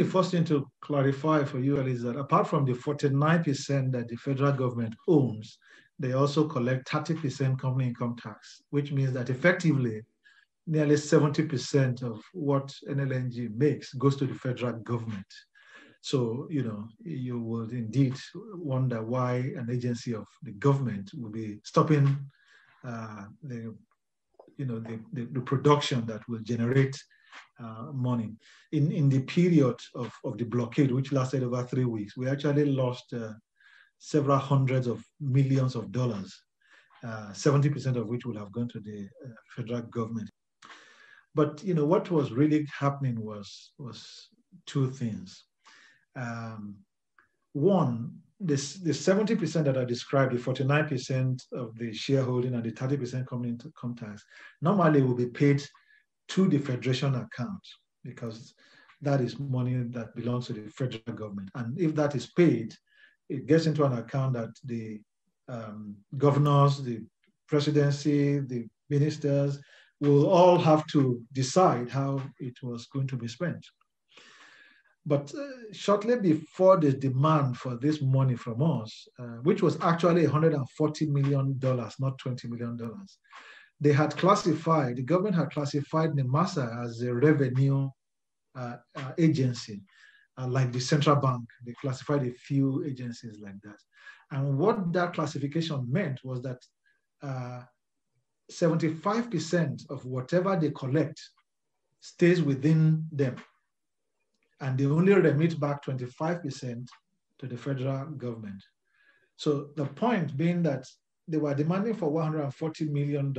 the first thing to clarify for you is that apart from the 49% that the federal government owns, they also collect 30% company income tax, which means that effectively nearly 70% of what NLNG makes goes to the federal government. So, you know, you would indeed wonder why an agency of the government would be stopping uh, the, you know, the, the, the, production that will generate uh, money. In, in the period of, of the blockade, which lasted over three weeks, we actually lost uh, several hundreds of millions of dollars, 70% uh, of which would have gone to the uh, federal government. But, you know, what was really happening was, was two things. Um, one, this, the 70% that I described, the 49% of the shareholding and the 30% coming into tax, normally will be paid to the federation account because that is money that belongs to the federal government. And if that is paid, it gets into an account that the um, governors, the presidency, the ministers will all have to decide how it was going to be spent. But uh, shortly before the demand for this money from us, uh, which was actually $140 million, not $20 million, they had classified, the government had classified NIMASA as a revenue uh, uh agency, uh, like the central bank. They classified a few agencies like that. And what that classification meant was that 75% uh, of whatever they collect stays within them and they only remit back 25% to the federal government. So the point being that they were demanding for $140 million.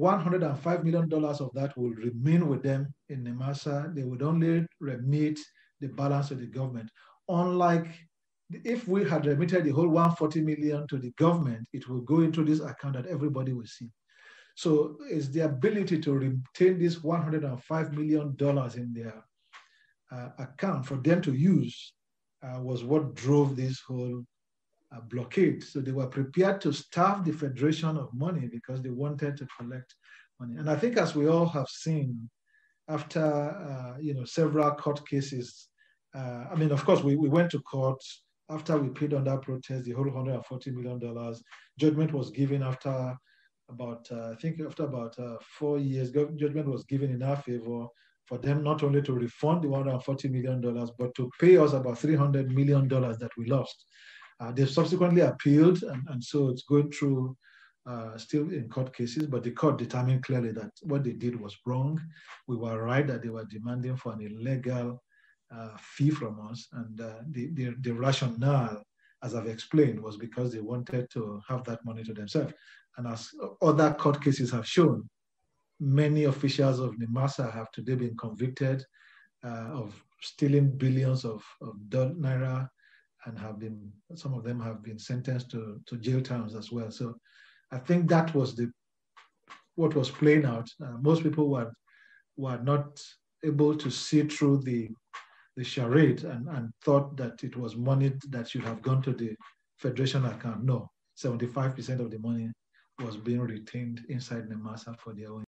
$105 million of that will remain with them in NIMASA. They would only remit the balance to the government. Unlike if we had remitted the whole 140 million to the government, it will go into this account that everybody will see. So it's the ability to retain this $105 million in their uh, account for them to use uh, was what drove this whole uh, blockade. So they were prepared to starve the federation of money because they wanted to collect money. And I think, as we all have seen, after uh, you know several court cases, uh, I mean, of course, we, we went to court after we paid that protest, the whole 140 million dollars. Judgment was given after about, uh, I think, after about four years. Judgment was given in our favor for them not only to refund the $140 million, but to pay us about $300 million that we lost. Uh, they've subsequently appealed, and, and so it's going through uh, still in court cases, but the court determined clearly that what they did was wrong. We were right that they were demanding for an illegal uh, fee from us, and uh, the, the, the rationale, as I've explained, was because they wanted to have that money to themselves. And as other court cases have shown, many officials of NIMASA have today been convicted uh, of stealing billions of, of naira and have been, some of them have been sentenced to, to jail terms as well. So I think that was the, what was playing out. Uh, most people were, were not able to see through the, the charade and, and thought that it was money that should have gone to the federation account. No, 75% of the money was being retained inside NIMASA for their own